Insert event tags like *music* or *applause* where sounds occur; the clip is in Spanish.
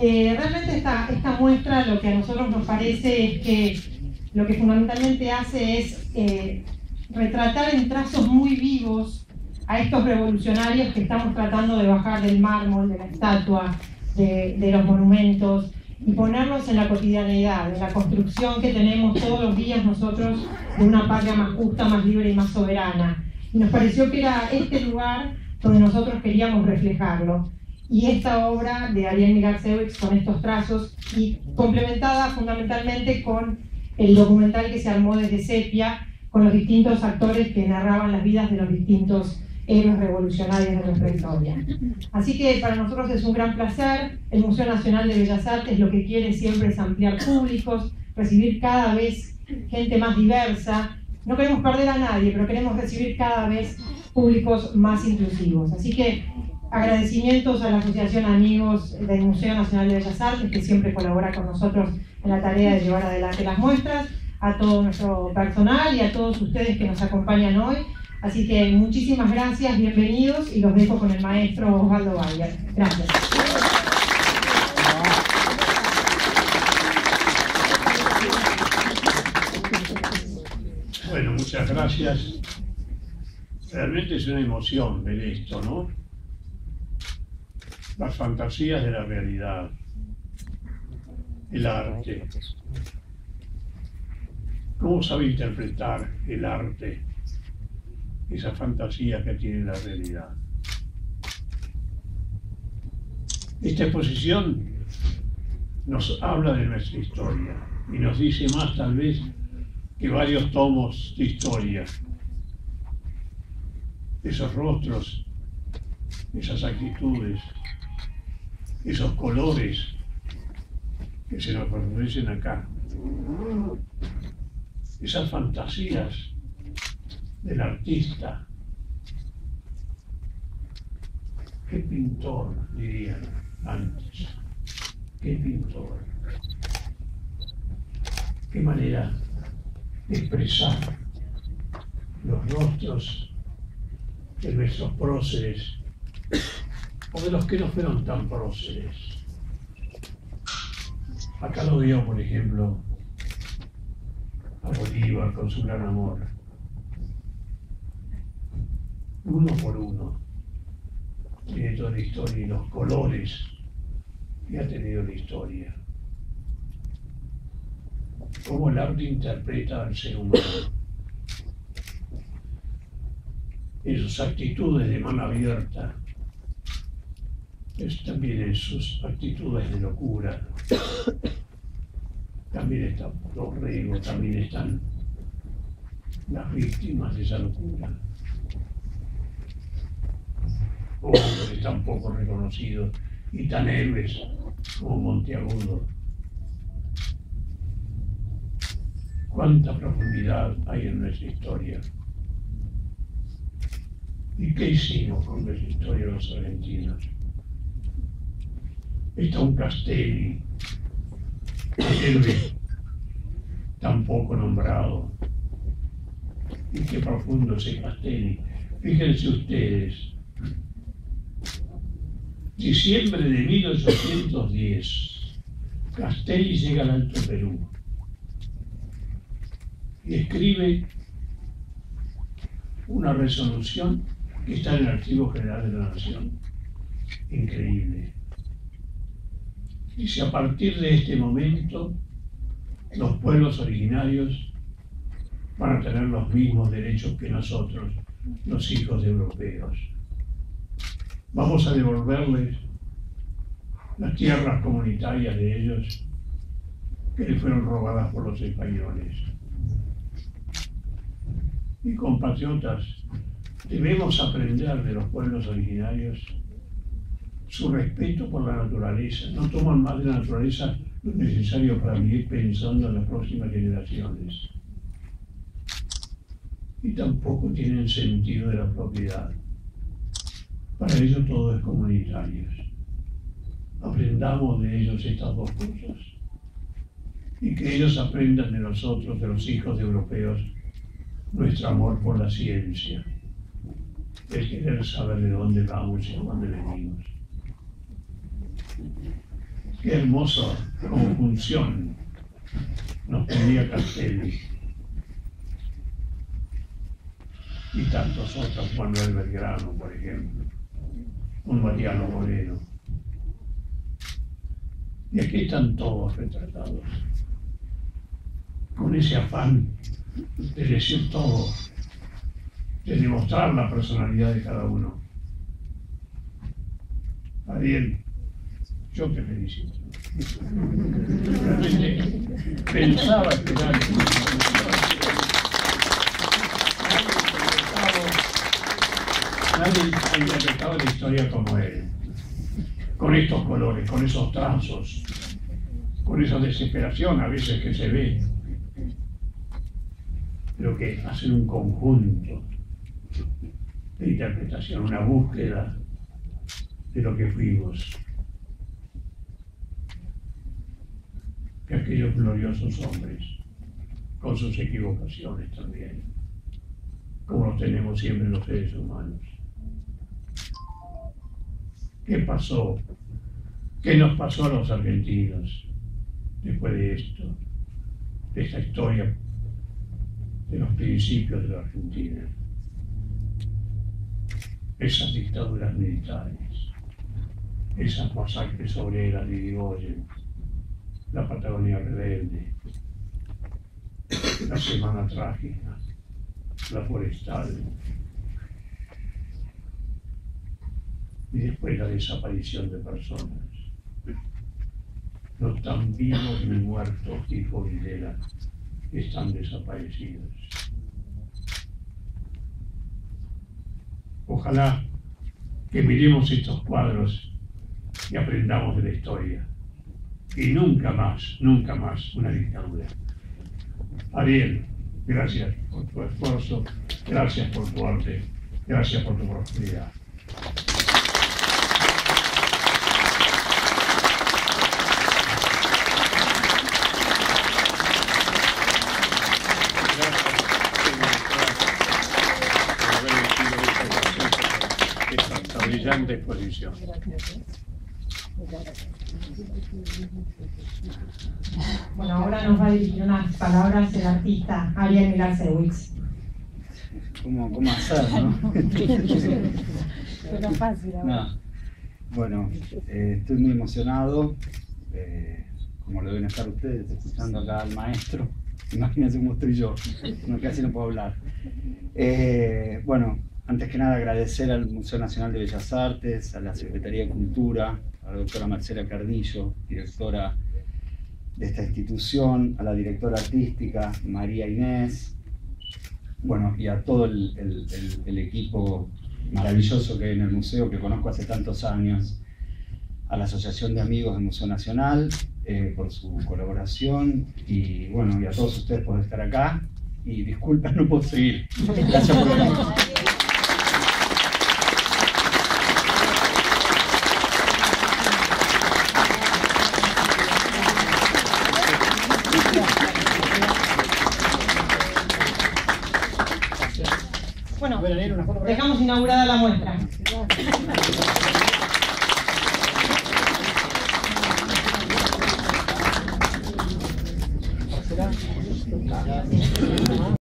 Eh, realmente esta, esta muestra lo que a nosotros nos parece es que lo que fundamentalmente hace es eh, retratar en trazos muy vivos a estos revolucionarios que estamos tratando de bajar del mármol, de la estatua, de, de los monumentos y ponerlos en la cotidianidad, en la construcción que tenemos todos los días nosotros de una patria más justa, más libre y más soberana. Y nos pareció que era este lugar donde nosotros queríamos reflejarlo y esta obra de Ariel Migarsewicz con estos trazos y complementada fundamentalmente con el documental que se armó desde Sepia con los distintos actores que narraban las vidas de los distintos héroes revolucionarios de nuestra historia. Así que para nosotros es un gran placer. El Museo Nacional de Bellas Artes lo que quiere siempre es ampliar públicos, recibir cada vez gente más diversa. No queremos perder a nadie, pero queremos recibir cada vez públicos más inclusivos. Así que Agradecimientos a la Asociación Amigos del Museo Nacional de Bellas Artes, que siempre colabora con nosotros en la tarea de llevar adelante las muestras, a todo nuestro personal y a todos ustedes que nos acompañan hoy. Así que muchísimas gracias, bienvenidos y los dejo con el maestro Osvaldo Bayer. Gracias. Bueno, muchas gracias. Realmente es una emoción ver esto, ¿no? Las fantasías de la realidad, el arte. ¿Cómo sabe interpretar el arte esa fantasía que tiene la realidad? Esta exposición nos habla de nuestra historia y nos dice más tal vez que varios tomos de historia. Esos rostros, esas actitudes, esos colores que se nos ofrecen acá, esas fantasías del artista. ¿Qué pintor dirían antes? ¿Qué pintor? ¿Qué manera de expresar los rostros de nuestros próceres o de los que no fueron tan próceres. Acá lo veo, por ejemplo, a Bolívar con su gran amor. Uno por uno. Tiene toda la historia y los colores que ha tenido la historia. Cómo el arte interpreta al ser humano. En sus actitudes de mano abierta, es también sus actitudes de locura. También están los regos, también están las víctimas de esa locura. Hombres tan poco reconocidos y tan héroes como Monteagudo. Cuánta profundidad hay en nuestra historia. ¿Y qué hicimos con nuestra historia los argentinos? Está un Castelli, héroe tan poco nombrado. Y qué profundo ese Castelli. Fíjense ustedes, diciembre de 1810, Castelli llega al Alto Perú y escribe una resolución que está en el Archivo General de la Nación. Increíble. Y si a partir de este momento los pueblos originarios van a tener los mismos derechos que nosotros, los hijos europeos. Vamos a devolverles las tierras comunitarias de ellos que les fueron robadas por los españoles. Y compatriotas, debemos aprender de los pueblos originarios su respeto por la naturaleza, no toman más de la naturaleza lo necesario para vivir pensando en las próximas generaciones. Y tampoco tienen sentido de la propiedad. Para ellos todo es comunitario. Aprendamos de ellos estas dos cosas. Y que ellos aprendan de nosotros, de los hijos europeos, nuestro amor por la ciencia, el querer saber de dónde vamos y de dónde venimos. Qué hermosa conjunción nos pedía Castelli. Y tantos otros, Manuel Belgrano, por ejemplo, un Mariano Moreno. Y aquí están todos retratados, con ese afán de decir todo, de demostrar la personalidad de cada uno. Ariel, yo te felicito. Pensaba esperar Nadie ha interpretado la historia como él, con estos colores, con esos trazos, con esa desesperación a veces que se ve, pero que hacen un conjunto de interpretación, una búsqueda de lo que fuimos. Que aquellos gloriosos hombres, con sus equivocaciones también, como los tenemos siempre los seres humanos. ¿Qué pasó? ¿Qué nos pasó a los argentinos después de esto? De esta historia de los principios de la Argentina. Esas dictaduras militares, esas masacres obreras de Irigoyen, la Patagonia rebelde, la Semana Trágica, la Forestal, y después la desaparición de personas. Los tan vivos ni muertos, dijo Videla, están desaparecidos. Ojalá que miremos estos cuadros y aprendamos de la historia. Y nunca más, nunca más una dictadura. Ariel, gracias por tu esfuerzo, gracias por tu arte, gracias por tu prosperidad. brillante exposición. Bueno, ahora nos va a dirigir unas palabras el artista Ariel Milarcewicz. ¿Cómo, ¿Cómo hacer, no? *laughs* Pero fácil No. Bueno, eh, estoy muy emocionado, eh, como lo deben estar ustedes, escuchando acá al maestro. Imagínense cómo estoy yo, no, casi no puedo hablar. Eh, bueno, antes que nada agradecer al Museo Nacional de Bellas Artes, a la Secretaría de Cultura, a la doctora Marcela Cardillo, directora de esta institución, a la directora artística María Inés, bueno, y a todo el, el- el- el equipo maravilloso que hay en el museo, que conozco hace tantos años, a la Asociación de Amigos del Museo Nacional eh, por su colaboración y bueno, y a todos ustedes por estar acá. Y disculpen, no puedo seguir. *laughs* Gracias por venir. Bueno, dejamos inaugurada la muestra.